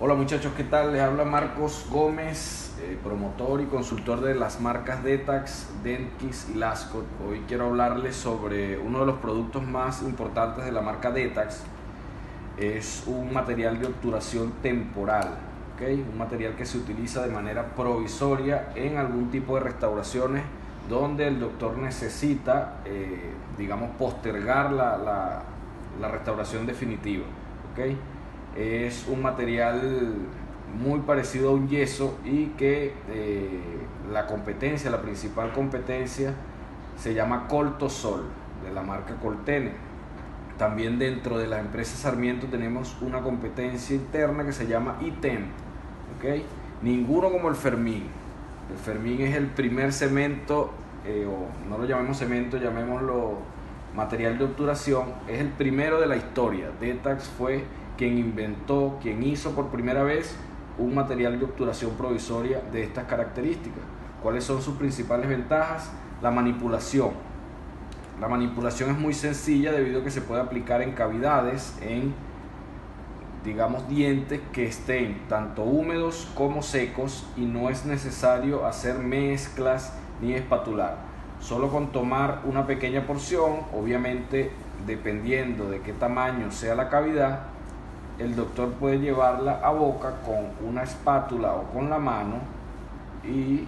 Hola muchachos, ¿qué tal? Les habla Marcos Gómez, eh, promotor y consultor de las marcas Detax, Dentkis y Lascot. Hoy quiero hablarles sobre uno de los productos más importantes de la marca Detax. Es un material de obturación temporal, un material que se utiliza de manera provisoria en algún tipo de restauraciones donde el doctor necesita, eh, digamos, postergar la, la, restauración definitiva. Es un material muy parecido a un yeso y que eh, la competencia, la principal competencia, se llama Coltosol, de la marca Coltene. También dentro de la empresa Sarmiento tenemos una competencia interna que se llama ITEM. ¿okay? Ninguno como el Fermín. El Fermín es el primer cemento, eh, o no lo llamemos cemento, llamémoslo material de obturación, es el primero de la historia. Detax fue quien inventó, quien hizo por primera vez un material de obturación provisoria de estas características. ¿Cuáles son sus principales ventajas? La manipulación. La manipulación es muy sencilla debido a que se puede aplicar en cavidades, en digamos dientes que estén tanto húmedos como secos y no es necesario hacer mezclas ni espatular. Solo con tomar una pequeña porción, obviamente dependiendo de qué tamaño sea la cavidad, el doctor puede llevarla a boca con una espátula o con la mano y